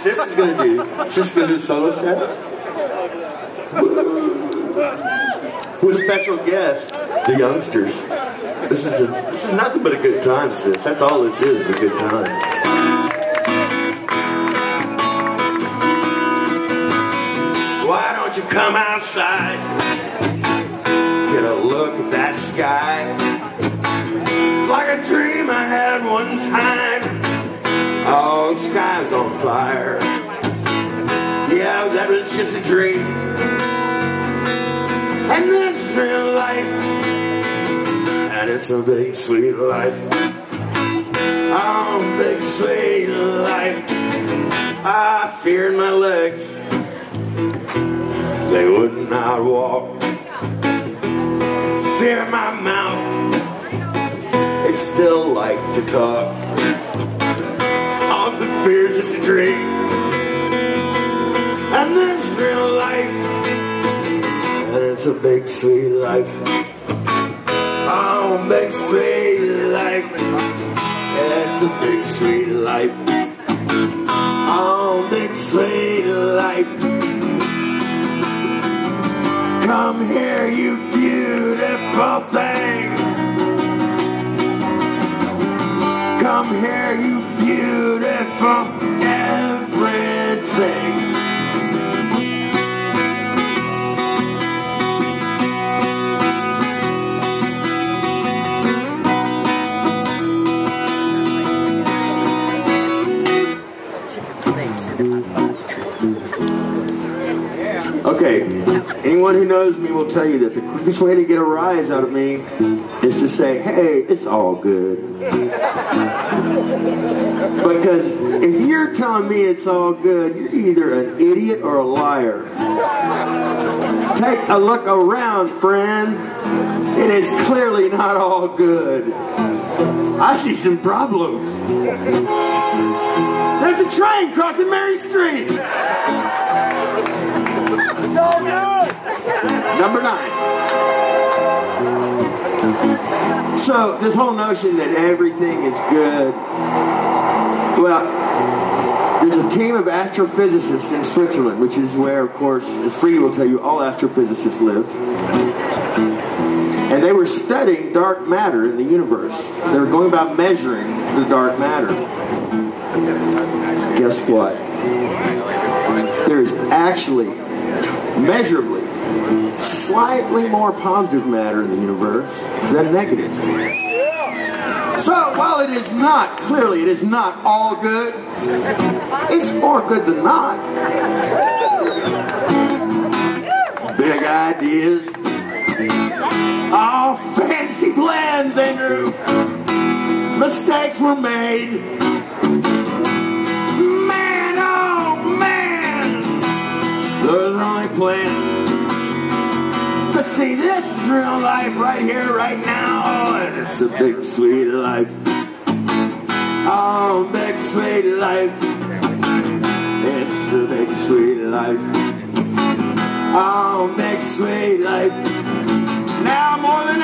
Sis is gonna do. Sis is gonna do a solo set. With special guest, the youngsters. This is just, this is nothing but a good time, sis. That's all this is, a good time. Why don't you come outside? Get a look at that sky. Like a dream I had one time. Oh, the sky's on fire. Yeah, that was just a dream. And this real life. And it's a big sweet life. Oh, big sweet life. I feared my legs. They would not walk. Fear my mouth. It still like to talk. Dream. And this real life. And it's a big sweet life. Oh, big sweet life. It's a big sweet life. Oh, big sweet life. Come here, you beautiful thing. Come here, Okay, anyone who knows me will tell you that the quickest way to get a rise out of me is to say, hey, it's all good. Because if you're telling me it's all good, you're either an idiot or a liar. Take a look around, friend. It is clearly not all good. I see some problems. There's a train crossing Mary Street. Number nine. So this whole notion that everything is good. Well, there's a team of astrophysicists in Switzerland, which is where, of course, as Free will tell you, all astrophysicists live. And they were studying dark matter in the universe. They were going about measuring the dark matter. Guess what? There's actually measurably slightly more positive matter in the universe than negative. So while it is not, clearly it is not all good, it's more good than not. Big ideas. Oh, fancy plans, Andrew. Mistakes were made. Are. But see, this is real life right here, right now, and it's a big sweet life. Oh, big sweet life. It's a big sweet life. Oh, big sweet life. Now more than.